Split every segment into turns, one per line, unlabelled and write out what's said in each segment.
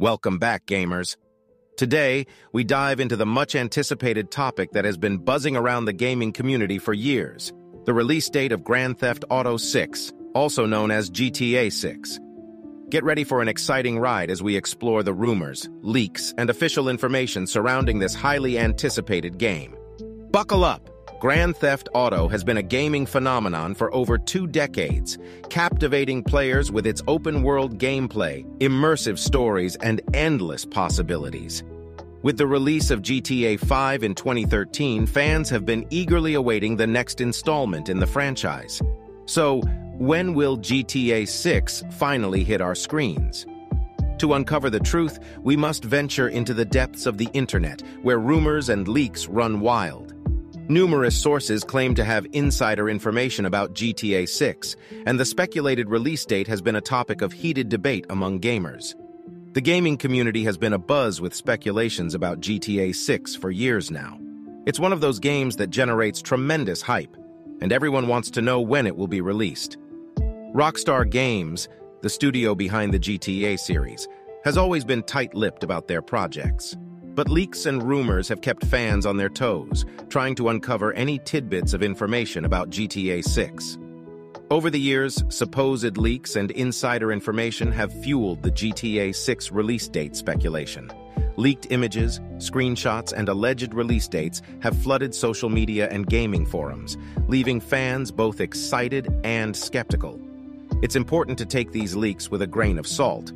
Welcome back, gamers. Today, we dive into the much-anticipated topic that has been buzzing around the gaming community for years, the release date of Grand Theft Auto 6, also known as GTA 6. Get ready for an exciting ride as we explore the rumors, leaks, and official information surrounding this highly anticipated game. Buckle up! Grand Theft Auto has been a gaming phenomenon for over two decades, captivating players with its open-world gameplay, immersive stories, and endless possibilities. With the release of GTA 5 in 2013, fans have been eagerly awaiting the next installment in the franchise. So, when will GTA 6 finally hit our screens? To uncover the truth, we must venture into the depths of the internet, where rumors and leaks run wild. Numerous sources claim to have insider information about GTA 6, and the speculated release date has been a topic of heated debate among gamers. The gaming community has been abuzz with speculations about GTA 6 for years now. It's one of those games that generates tremendous hype, and everyone wants to know when it will be released. Rockstar Games, the studio behind the GTA series, has always been tight-lipped about their projects. But leaks and rumors have kept fans on their toes, trying to uncover any tidbits of information about GTA 6. Over the years, supposed leaks and insider information have fueled the GTA 6 release date speculation. Leaked images, screenshots, and alleged release dates have flooded social media and gaming forums, leaving fans both excited and skeptical. It's important to take these leaks with a grain of salt,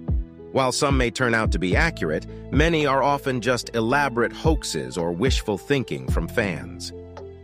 while some may turn out to be accurate, many are often just elaborate hoaxes or wishful thinking from fans.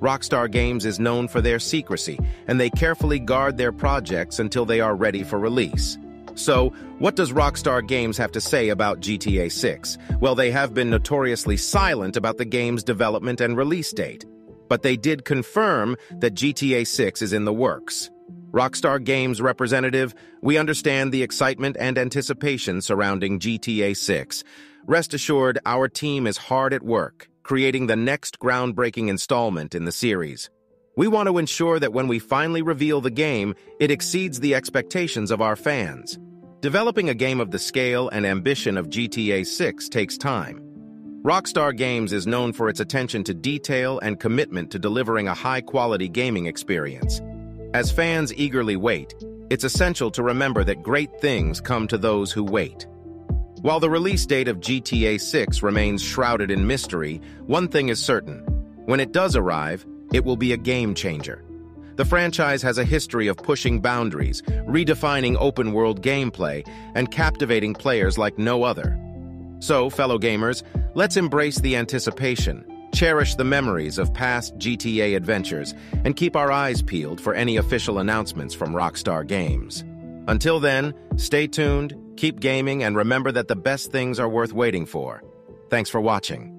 Rockstar Games is known for their secrecy, and they carefully guard their projects until they are ready for release. So, what does Rockstar Games have to say about GTA 6? Well, they have been notoriously silent about the game's development and release date. But they did confirm that GTA 6 is in the works. Rockstar Games representative, we understand the excitement and anticipation surrounding GTA 6. Rest assured, our team is hard at work, creating the next groundbreaking installment in the series. We want to ensure that when we finally reveal the game, it exceeds the expectations of our fans. Developing a game of the scale and ambition of GTA 6 takes time. Rockstar Games is known for its attention to detail and commitment to delivering a high-quality gaming experience. As fans eagerly wait, it's essential to remember that great things come to those who wait. While the release date of GTA 6 remains shrouded in mystery, one thing is certain. When it does arrive, it will be a game changer. The franchise has a history of pushing boundaries, redefining open-world gameplay, and captivating players like no other. So, fellow gamers, let's embrace the anticipation, cherish the memories of past GTA adventures, and keep our eyes peeled for any official announcements from Rockstar Games. Until then, stay tuned, keep gaming, and remember that the best things are worth waiting for. Thanks for watching.